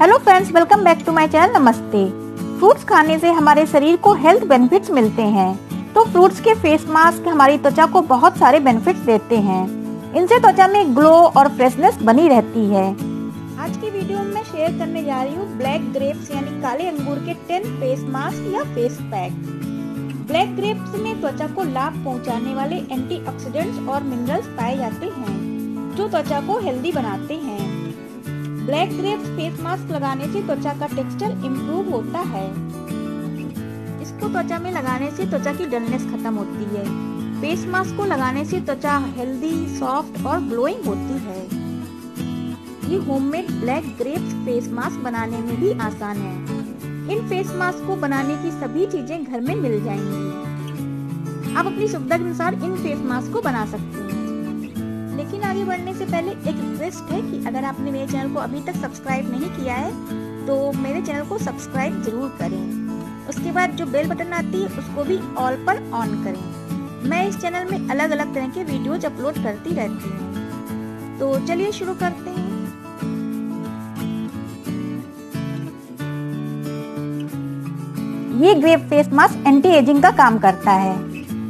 Hello friends welcome back to my channel नमस्ते fruits खाने से हमारे शरीर को हेल्थ बेनिफिट्स मिलते हैं। तो फ्रूट्स के फेस मास्क हमारी त्वचा को बहुत सारे बेनिफिट्स देते हैं। इनसे त्वचा में ग्लो और फ्रेशनेस बनी रहती है। आज की वीडियो में शेयर करने जा रही हूँ ब्लैक ग्रेप्स यानी काले अंगूर के टेन फेस मास्क या फेस पैक ब्लैक ग्रेप्स में त्वचा को लाभ पहुँचाने वाले एंटीऑक्सीडेंट्स और मिनरल्स पाए जाते हैं, जो त्वचा को हेल्दी बनाते हैं। ब्लैक ग्रेप्स फेस मास्क लगाने से त्वचा का टेक्सचर इम्प्रूव होता है। इसको त्वचा में लगाने से त्वचा की डलनेस खत्म होती है। फेस मास्क को लगाने से त्वचा हेल्दी, सॉफ्ट और ग्लोइंग होती है। ये homemade black grapes face mask बनाने में भी आसान है। इन फेस मास्क को बनाने की सभी चीज़ें घर में मिल जाएँगी। आप अपनी सुविधा के अनुसार इन फेस मास्क को बना सकते हैं। लेकिन आगे बढ़ने से पहले एक रिक्वेस्ट है कि अगर आपने मेरे चैनल को अभी तक सब्सक्राइब नहीं किया है तो मेरे चैनल को सब्सक्राइब ज़रूर करें। उसके बाद जो बेल बटन आती है, उसको भी ऑल पर ऑन करें। मैं इस चैनल में अलग अलग तरह के वीडियोज़ अपलोड करती रहती हूँ। तो चलिए शुरू करते हैं। ये grape face mask anti ageing का काम करता है।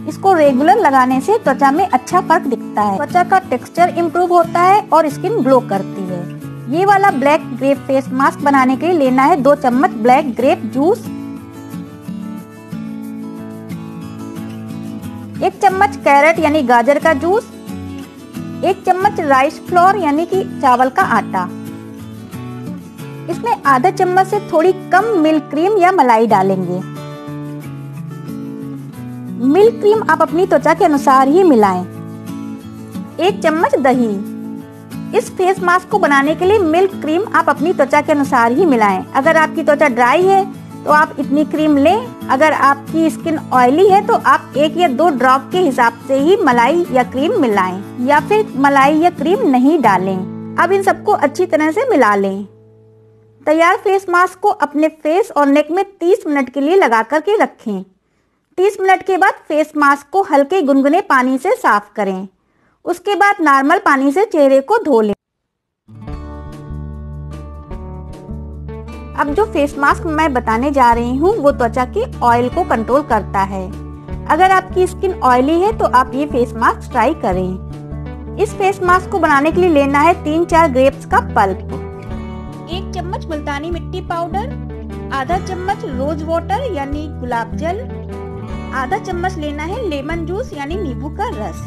इसको रेगुलर लगाने से त्वचा में अच्छा फ़र्क दिखता है। त्वचा का टेक्सचर इम्प्रूव होता है और स्किन ग्लो करती है। ये वाला ब्लैक ग्रेप फेस मास्क बनाने के लिए लेना है दो चम्मच ब्लैक ग्रेप जूस एक चम्मच कैरेट यानी गाजर का जूस एक चम्मच राइस फ्लोर यानी कि चावल का आटा। इसमें आधा चम्मच से थोड़ी कम मिल्क क्रीम या मलाई डालेंगे। मिल्क क्रीम आप अपनी त्वचा के अनुसार ही मिलाएँ। एक चम्मच दही। इस फेस मास्क को बनाने के लिए मिल्क क्रीम आप अपनी त्वचा के अनुसार ही मिलाएँ। अगर आपकी त्वचा ड्राई है तो आप इतनी क्रीम लें। अगर आपकी स्किन ऑयली है तो आप एक या दो ड्रॉप के हिसाब से ही मलाई या क्रीम मिलाएँ, या फिर मलाई या क्रीम नहीं डालें। अब इन सबको अच्छी तरह से मिला लें। तैयार फेस मास्क को अपने फेस और नेक में 30 मिनट के लिए लगा करके रखें। 30 मिनट के बाद फेस मास्क को हल्के गुनगुने पानी से साफ़ करें। उसके बाद नॉर्मल पानी से चेहरे को धो लें। अब जो फेस मास्क मैं बताने जा रही हूँ, वो त्वचा के ऑयल को कंट्रोल करता है। अगर आपकी स्किन ऑयली है तो आप ये फेस मास्क ट्राई करें। इस फेस मास्क को बनाने के लिए लेना है तीन चार ग्रेप्स का पल्प। एक चम्मच मुल्तानी मिट्टी पाउडर, आधा चम्मच रोज वाटर यानी गुलाब जल आधा चम्मच लेना है लेमन जूस, यानी नींबू का रस।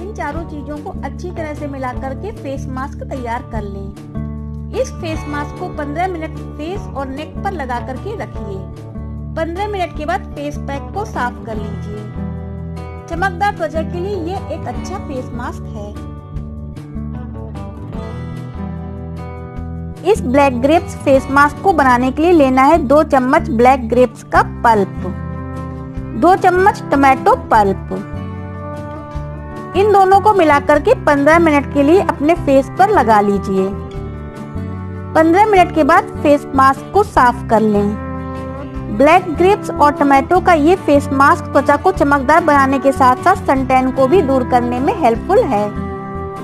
इन चारों चीज़ों को अच्छी तरह से मिला करके फेस मास्क तैयार कर लें। इस फेस मास्क को 15 मिनट फेस और नेक पर लगा करके रखिए। 15 मिनट के बाद फेस पैक को साफ़ कर लीजिए। चमकदार त्वचा के लिए ये एक अच्छा फेस मास्क है। इस ब्लैक ग्रेप्स फेस मास्क को बनाने के लिए लेना है दो चम्मच ब्लैक ग्रेप्स का पल्प। दो चम्मच टमाटो पल्प। इन दोनों को मिलाकर के 15 मिनट के लिए अपने फेस पर लगा लीजिए। 15 मिनट के बाद फेस मास्क को साफ़ कर लें। ब्लैक ग्रेप्स और टमाटो का ये फेस मास्क त्वचा को चमकदार बनाने के साथ साथ सनटैन को भी दूर करने में हेल्पफुल है।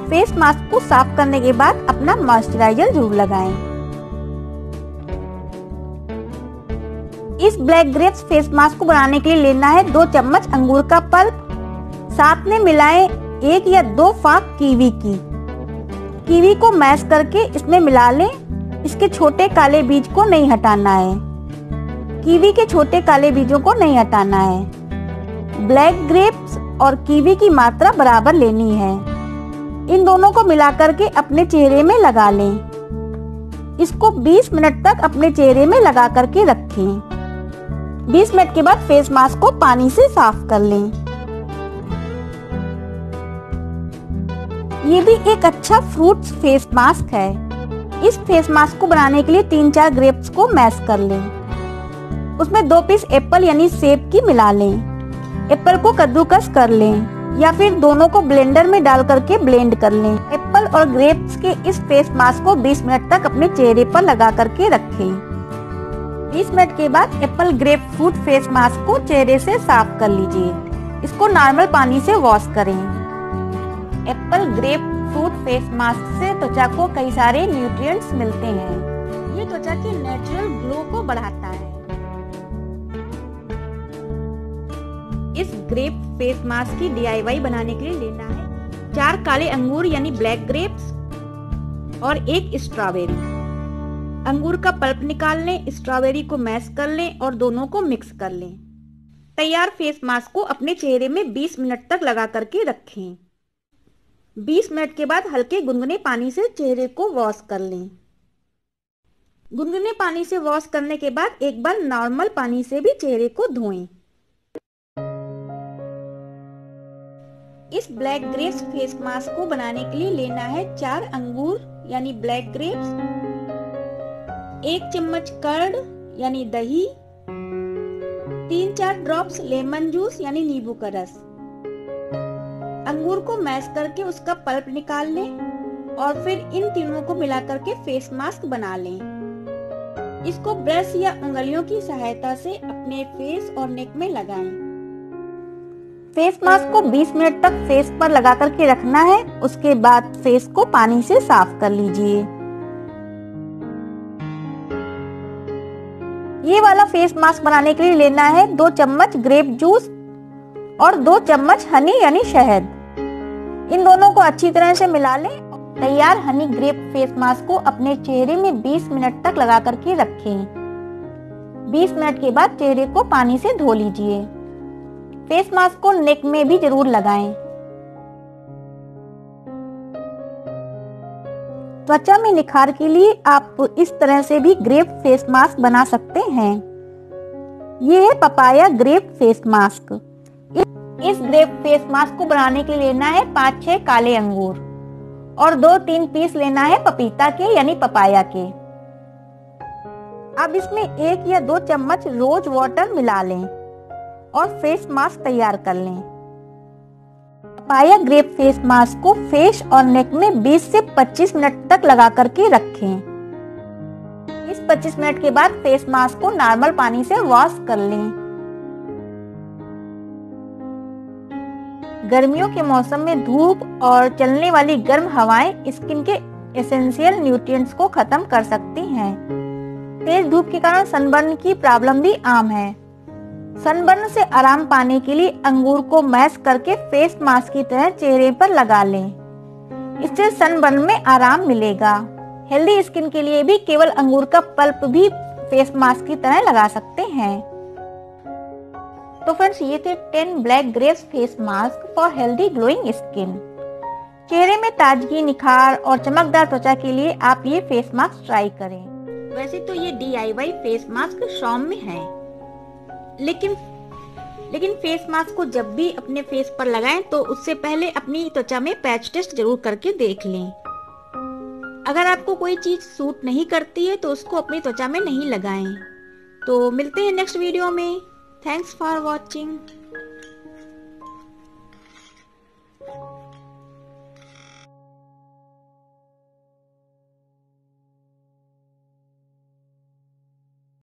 फेस मास्क को साफ़ करने के बाद अपना मॉइस्चराइजर ज़रूर लगाएँ। इस ब्लैक ग्रेप्स फेस मास्क को बनाने के लिए लेना है दो चम्मच अंगूर का पल्प। साथ में मिलाएँ एक या दो फाक कीवी की। कीवी को मैश करके इसमें मिला लें। इसके छोटे काले बीज को नहीं हटाना है। कीवी के छोटे काले बीजों को नहीं हटाना है। ब्लैक ग्रेप्स और कीवी की मात्रा बराबर लेनी है। इन दोनों को मिला करके अपने चेहरे में लगा लें। इसको 20 मिनट तक अपने चेहरे में लगा करके रखें। 20 मिनट के बाद फेस मास्क को पानी से साफ़ कर लें। ये भी एक अच्छा फ्रूट्स फेस मास्क है। इस फेस मास्क को बनाने के लिए तीन चार ग्रेप्स को मैश कर लें। उसमें दो पीस एप्पल यानी सेब की मिला लें। एप्पल को कद्दूकस कर लें या फिर दोनों को ब्लेंडर में डाल करके ब्लेंड कर लें। एप्पल और ग्रेप्स के इस फेस मास्क को 20 मिनट तक अपने चेहरे पर लगा करके रखें। 20 मिनट के बाद apple grapefruit face mask को चेहरे से साफ़ कर लीजिए। इसको नॉर्मल पानी से वॉश करें। Apple grapefruit face mask से त्वचा को कई सारे न्यूट्रिएंट्स मिलते हैं। ये त्वचा के नेचुरल ग्लो को बढ़ाता है। इस ग्रेप फेस मास्क की डीआईवाई बनाने के लिए लेना है। चार काले अंगूर यानी ब्लैक ग्रेप्स और एक स्ट्रॉबेरी। अंगूर का पल्प निकाल लें, स्ट्रॉबेरी को मैश कर लें और दोनों को मिक्स कर लें। तैयार फेस मास्क को अपने चेहरे में 20 मिनट तक लगा करके रखें। 20 मिनट के बाद हल्के गुनगुने पानी से चेहरे को वॉश कर लें। गुनगुने पानी से वॉश करने के बाद एक बार नॉर्मल पानी से भी चेहरे को धोएँ। इस ब्लैक ग्रेप्स फेस मास्क को बनाने के लिए लेना है चार अंगूर, यानी ब्लैक ग्रेप्स एक चम्मच कर्ड यानी दही, तीन चार ड्रॉप्स लेमन जूस यानी नींबू का रस। अंगूर को मैश करके उसका पल्प निकाल लें और फिर इन तीनों को मिला करके फेस मास्क बना लें। इसको ब्रश या उंगलियों की सहायता से अपने फेस और नेक में लगाएँ। फेस मास्क को 20 मिनट तक फेस पर लगा करके रखना है, उसके बाद फेस को पानी से साफ़ कर लीजिए। ये वाला फेस मास्क बनाने के लिए लेना है दो चम्मच ग्रेप जूस और दो चम्मच हनी यानी शहद। इन दोनों को अच्छी तरह से मिला लें तैयार हनी ग्रेप फेस मास्क को अपने चेहरे में 20 मिनट तक लगा करके रखें। 20 मिनट के बाद चेहरे को पानी से धो लीजिए। फेस मास्क को नेक में भी ज़रूर लगाएँ। त्वचा में निखार के लिए आप इस तरह से भी ग्रेप फेस मास्क बना सकते हैं। ये है पपाया ग्रेप फेस मास्क। इस ग्रेप फेस मास्क को बनाने के लिए लेना है पाँच छह काले अंगूर और दो तीन पीस लेना है पपीता के यानी पपाया के। अब इसमें एक या दो चम्मच रोज वाटर मिला लें और फेस मास्क तैयार कर लें। पाया ग्रेप फेस मास्क को फेस और नेक में 20 से 25 मिनट तक लगा करके रखें। इस 25 मिनट के बाद फेस मास्क को नॉर्मल पानी से वॉश कर लें। गर्मियों के मौसम में धूप और चलने वाली गर्म हवाएँ स्किन के एसेंशियल न्यूट्रिएंट्स को खत्म कर सकती हैं। तेज धूप के कारण सनबर्न की प्रॉब्लम भी आम है। सनबर्न से आराम पाने के लिए अंगूर को मैश करके फेस मास्क की तरह चेहरे पर लगा लें। इससे सनबर्न में आराम मिलेगा। हेल्दी स्किन के लिए भी केवल अंगूर का पल्प भी फेस मास्क की तरह लगा सकते हैं। तो फ्रेंड्स, ये थे 10 black grapes face mask for healthy glowing skin. चेहरे में ताजगी, निखार और चमकदार त्वचा के लिए आप ये फेस मास्क ट्राई करें। वैसे तो ये DIY फेस मास्क शॉम में है। लेकिन लेकिन फेस मास्क को जब भी अपने फेस पर लगाएँ तो उससे पहले अपनी त्वचा में पैच टेस्ट ज़रूर करके देख लें। अगर आपको कोई चीज़ सूट नहीं करती है तो उसको अपनी त्वचा में नहीं लगाएँ। तो मिलते हैं नेक्स्ट वीडियो में। Thanks for watching